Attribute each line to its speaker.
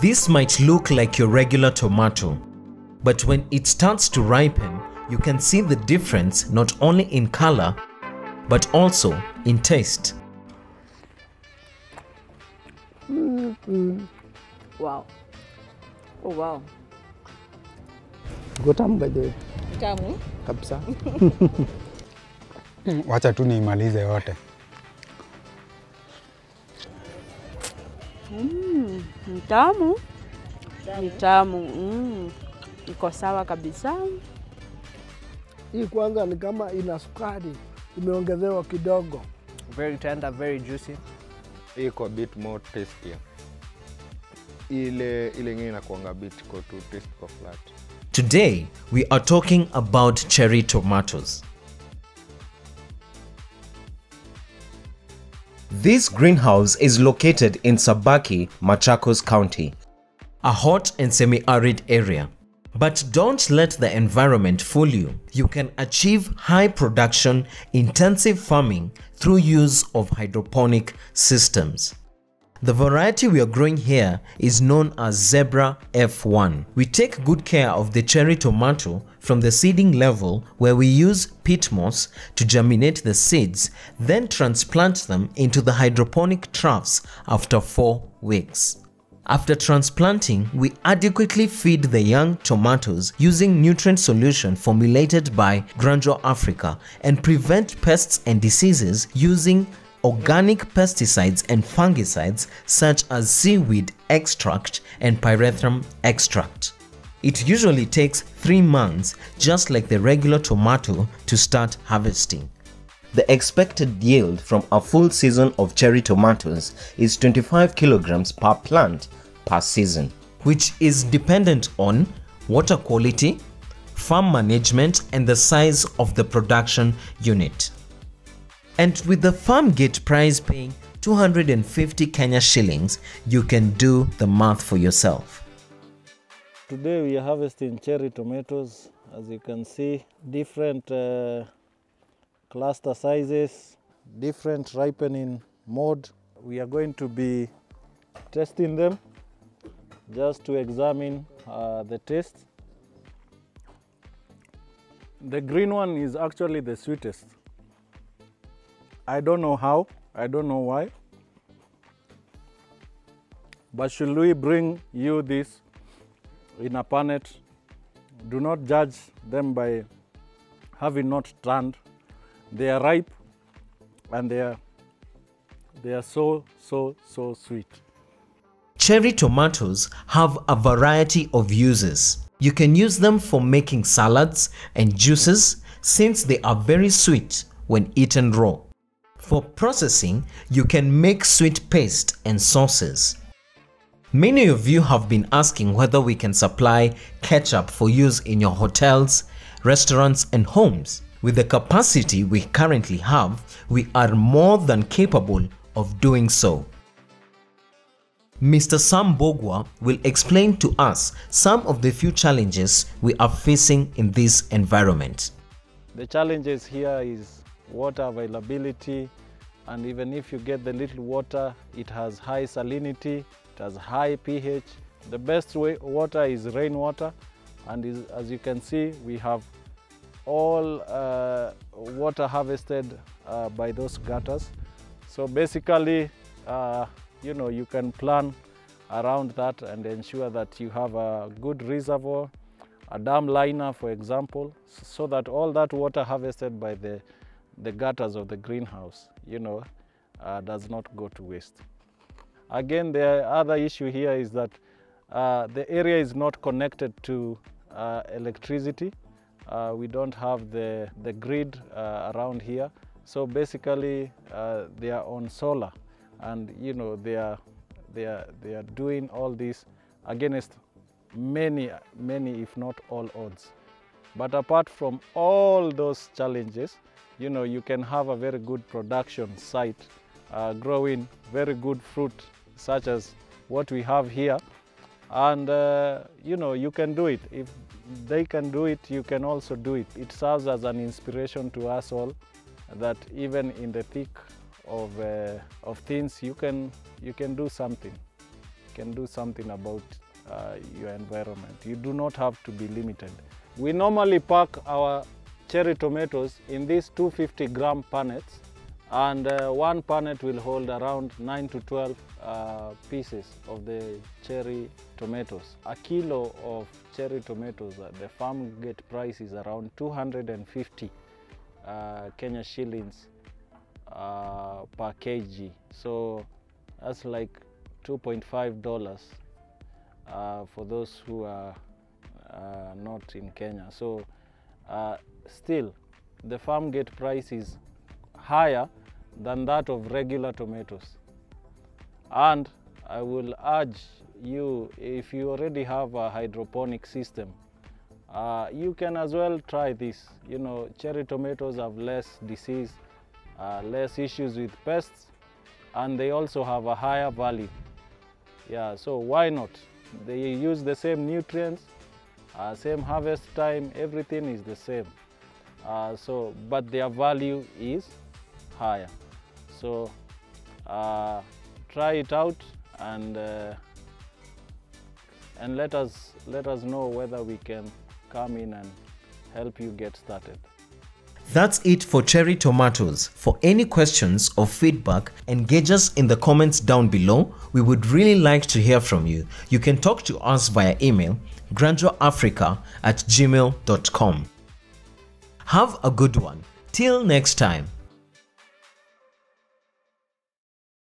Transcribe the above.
Speaker 1: This might look like your regular tomato, but when it starts to ripen, you can see the difference not only in color, but also in taste. Mm-hmm.
Speaker 2: Wow. Oh, wow.
Speaker 3: Iko tamu by the way,
Speaker 2: Tamu.
Speaker 3: kabisa.
Speaker 4: Wacha tu niimalize yote.
Speaker 2: Ni mtamu Ni tamu. Mm. Iko sawa kabisa.
Speaker 5: Hii kwanza ni kama ina sukari imeongezewa kidogo.
Speaker 6: very tender, very juicy.
Speaker 7: iko a bit more tasty Ile ile nyingine inakuanga bit ko tu taste kwa flat.
Speaker 1: Today, we are talking about cherry tomatoes. This greenhouse is located in Sabaki, Machakos County, a hot and semi arid area. But don't let the environment fool you. You can achieve high production, intensive farming through use of hydroponic systems. The variety we are growing here is known as Zebra F1. We take good care of the cherry tomato from the seeding level where we use peat moss to germinate the seeds, then transplant them into the hydroponic troughs after 4 weeks. After transplanting, we adequately feed the young tomatoes using nutrient solution formulated by Grandeur Africa and prevent pests and diseases using organic pesticides and fungicides such as seaweed extract and pyrethrum extract. It usually takes 3 months, just like the regular tomato, to start harvesting. The expected yield from a full season of cherry tomatoes is 25 kilograms per plant per season, which is dependent on water quality, farm management, and the size of the production unit. And with the farm gate price paying 250 Kenya shillings, you can do the math for yourself.
Speaker 8: Today we are harvesting cherry tomatoes. As you can see, different uh, cluster sizes, different ripening mode. We are going to be testing them just to examine uh, the taste. The green one is actually the sweetest. I don't know how, I don't know why. But should we bring you this in a punnet, do not judge them by having not turned. They are ripe and they are, they are so, so, so sweet.
Speaker 1: Cherry tomatoes have a variety of uses. You can use them for making salads and juices since they are very sweet when eaten raw. For processing, you can make sweet paste and sauces. Many of you have been asking whether we can supply ketchup for use in your hotels, restaurants, and homes. With the capacity we currently have, we are more than capable of doing so. Mr. Sam Bogwa will explain to us some of the few challenges we are facing in this environment.
Speaker 8: The challenges here is water availability and even if you get the little water, it has high salinity, it has high pH. The best way water is rainwater and is, as you can see we have all uh, water harvested uh, by those gutters. So basically, uh, you know, you can plan around that and ensure that you have a good reservoir, a dam liner, for example, so that all that water harvested by the, the gutters of the greenhouse, you know, uh, does not go to waste. Again, the other issue here is that uh, the area is not connected to uh, electricity. Uh, we don't have the, the grid uh, around here. So basically, uh, they are on solar and, you know, they are, they are, they are doing all this against many, many, if not all odds. But apart from all those challenges, you know, you can have a very good production site uh, growing very good fruit such as what we have here. And, uh, you know, you can do it. If they can do it, you can also do it. It serves as an inspiration to us all that even in the thick of, uh, of things, you can, you can do something. You can do something about uh, your environment. You do not have to be limited. We normally pack our cherry tomatoes in these 250 gram punnets and uh, one punnet will hold around 9 to 12 uh, pieces of the cherry tomatoes. A kilo of cherry tomatoes, uh, the farm gate price is around 250 uh, Kenya shillings uh, per kg. So that's like 2.5 dollars uh, for those who are not in Kenya. So still, the farm gate price is higher than that of regular tomatoes. And I will urge you, if you already have a hydroponic system, uh, you can as well try this. You know, cherry tomatoes have less disease, uh, less issues with pests, and they also have a higher value. Yeah, so why not? They use the same nutrients, uh, same harvest time, everything is the same. Uh, so, but their value is higher. So, uh, try it out and uh, and let us let us know whether we can come in and help you get started.
Speaker 1: That's it for cherry tomatoes. For any questions or feedback, engage us in the comments down below. We would really like to hear from you. You can talk to us via email grandureafrica at gmail.com. Have a good one. Till next time.